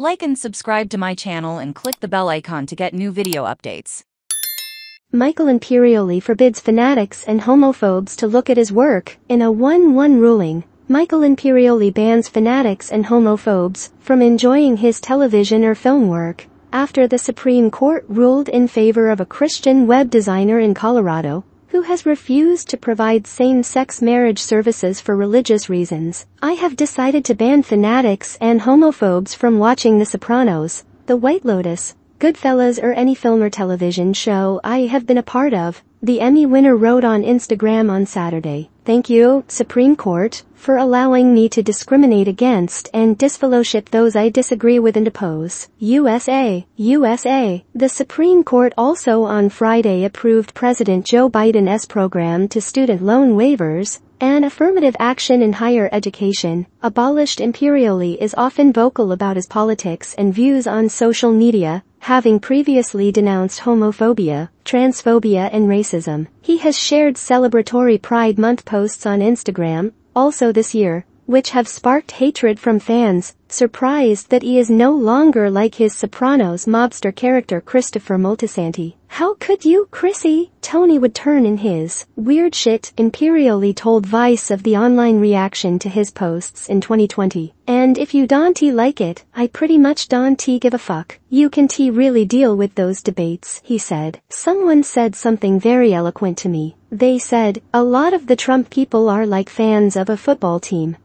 Like and subscribe to my channel and click the bell icon to get new video updates. Michael Imperioli forbids fanatics and homophobes to look at his work. In a 1-1 ruling, Michael Imperioli bans fanatics and homophobes from enjoying his television or film work after the Supreme Court ruled in favor of a Christian web designer in Colorado who has refused to provide same-sex marriage services for religious reasons. I have decided to ban fanatics and homophobes from watching The Sopranos, The White Lotus, Goodfellas or any film or television show I have been a part of, the Emmy winner wrote on Instagram on Saturday. Thank you, Supreme Court, for allowing me to discriminate against and disfellowship those I disagree with and oppose. USA, USA. The Supreme Court also on Friday approved President Joe Biden's program to student loan waivers, and affirmative action in higher education, abolished Imperioli is often vocal about his politics and views on social media, having previously denounced homophobia, transphobia and racism. He has shared celebratory Pride Month posts on Instagram, also this year, which have sparked hatred from fans, surprised that he is no longer like his Sopranos mobster character Christopher Moltisanti. How could you, Chrissy? Tony would turn in his weird shit Imperioli told Vice of the online reaction to his posts in 2020. And if you don't like it, I pretty much don't give a fuck. You can t really deal with those debates, he said. Someone said something very eloquent to me. They said, a lot of the Trump people are like fans of a football team.